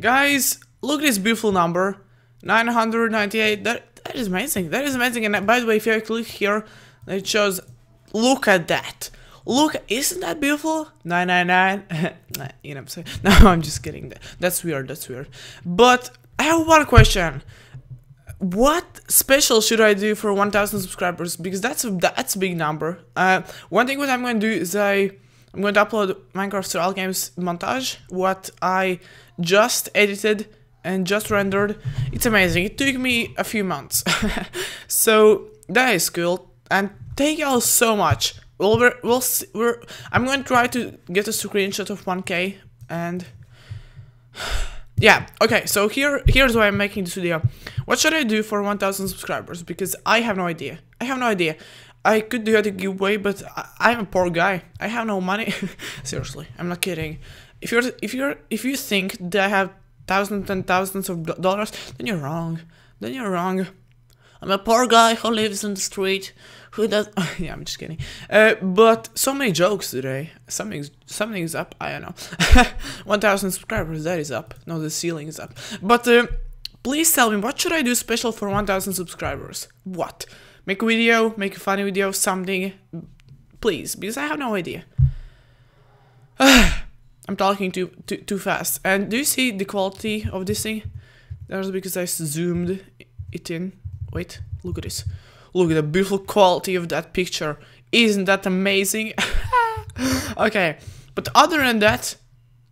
Guys, look at this beautiful number. 998. That, that is amazing. That is amazing. And by the way, if I click here, it shows, look at that. Look, isn't that beautiful? 999. you know I'm saying? No, I'm just kidding. That's weird. That's weird. But I have one question. What special should I do for 1,000 subscribers? Because that's a, that's a big number. Uh, one thing what I'm going to do is I I'm going to upload Minecraft Survival Games montage, what I just edited and just rendered. It's amazing. It took me a few months. so that is cool. And thank you all so much. We'll, we're, we'll, we're, I'm going to try to get a screenshot of 1k and yeah, okay, so here here's why I'm making this video. What should I do for 1000 subscribers? Because I have no idea. I have no idea. I could do a giveaway, but I, am a poor guy. I have no money. Seriously, I'm not kidding. If you're if you're if you think that I have thousands and thousands of dollars, then you're wrong. Then you're wrong. I'm a poor guy who lives in the street. Who does? yeah, I'm just kidding. Uh, but so many jokes today. Something's something's up. I don't know. 1,000 subscribers. That is up. No, the ceiling is up. But uh, please tell me what should I do special for 1,000 subscribers? What? Make a video, make a funny video, something. Please, because I have no idea. I'm talking too, too too fast. And do you see the quality of this thing? That's because I zoomed it in. Wait, look at this. Look at the beautiful quality of that picture. Isn't that amazing? okay, but other than that,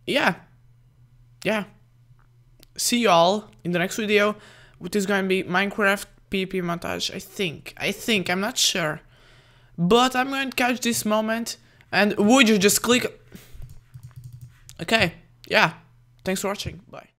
yeah, yeah. See y'all in the next video, which is going to be Minecraft PP montage, I think. I think, I'm not sure. But I'm going to catch this moment. And would you just click... Okay, yeah. Thanks for watching. Bye.